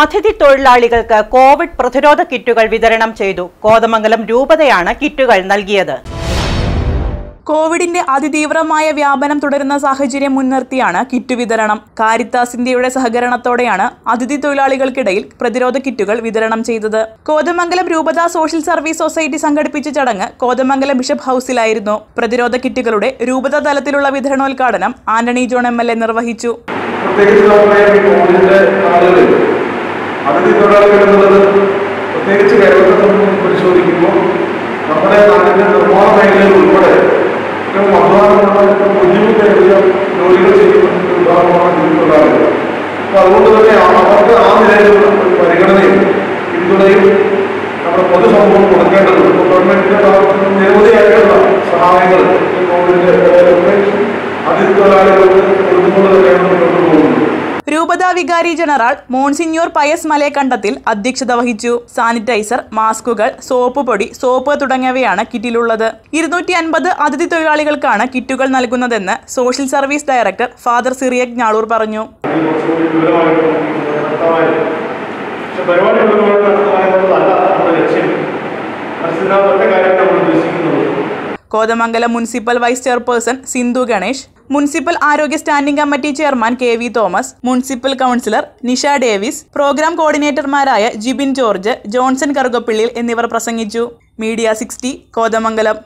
അതിഥി തൊഴിലാളികൾക്ക് കോവിഡ് പ്രതിരോധ കിറ്റുകൾ വിതരണം ചെയ്തു. കോതമംഗലം രൂപതയാണ് കിറ്റുകൾ നൽകിയത്. കോവിഡിന്റെ അതിതീവ്രമായ വ്യാപനം തുടരുന്ന സാഹചര്യം മുൻനിർത്തിയാണ് കിറ്റ് വിതരണം. കാരിത്താസ് ഇന്ത്യയുടെ സഹകരണത്തോടെയാണ് അതിഥി തൊഴിലാളികൾക്കിടയിൽ പ്രതിരോധ കിറ്റുകൾ വിതരണം ചെയ്തത്. കോതമംഗലം രൂപത സോഷ്യൽ സർവീസ് സൊസൈറ്റി സംഘടിപ്പിച്ച ചടങ്ങ് കോതമംഗലം ബിഷപ്പ് ഹൌസിലായിരുന്നു. പ്രതിരോധ കിറ്റുകളുടെ രൂപത തലത്തിലുള്ള വിതരണോദ്ഘാടനം Antony John M L A നിർവഹിച്ചു പ്രത്യേകിച്ച് നമ്മുടെ ഈ കോവിഡിന്റെ നാളുകളിൽ അതിഥി തൊഴിലാളികൾ എന്നുള്ളത് പ്രത്യേകിച്ച് കേരളത്തെ സംബന്ധിച്ച് പരിശോധിക്കുമ്പോൾ നമ്മുടെ നാടിന്റെ നിർമ്മാണ മേഖലയിൽ ഉൾപ്പെടെ ഏറ്റവും ബുദ്ധിമുട്ടേറിയ ജോലികൾ ചെയ്യുന്ന ഉദാഹരണമാണ് തൊഴിലാളികൾ അപ്പോൾ അതുകൊണ്ട് തന്നെ അവർക്ക് ആ നിലയിലുള്ള പരിഗണനയും പിന്തുണയും നമ്മുടെ പൊതുസമൂഹം കൊടുക്കേണ്ടതുണ്ട്. ഇപ്പോൾ ഗവൺമെന്റിന്റെ നിരവധിയായിട്ടുള്ള സഹായങ്ങൾ പ്രത്യേകിച്ച് അതിഥി തൊഴിലാളികൾക്ക് കൊടുക്കുന്നത് തന്നെയാണ് മുന്നോട്ട് പോകുന്നത്. രൂപത വികാരി ജനറൽ മോൺസിഞ്ഞൂർ പയസ് മലയക്കണ്ടത്തിൽ അധ്യക്ഷത വഹിച്ചു. സാനിറ്റൈസർ മാസ്കുകൾ സോപ്പ് പൊടി സോപ്പ് തുടങ്ങിയവയാണ് കിറ്റിലുള്ളത്. ഇരുന്നൂറ്റി അൻപത് അതിഥി തൊഴിലാളികൾക്കാണ് കിറ്റുകൾ നൽകുന്നതെന്ന് social service director father Cyriac Njaloor പറഞ്ഞു. Kothamangalam municipal vice chairperson Sindhu Ganesh municipal ആരോഗ്യ standing committee chairman K V Thomas municipal councillor Nisha Davis programme കോർഡിനേറ്റർമാരായ Jibin George Johnson Karukappillil എന്നിവർ പ്രസംഗിച്ചു. Media sixty Kothamangalam.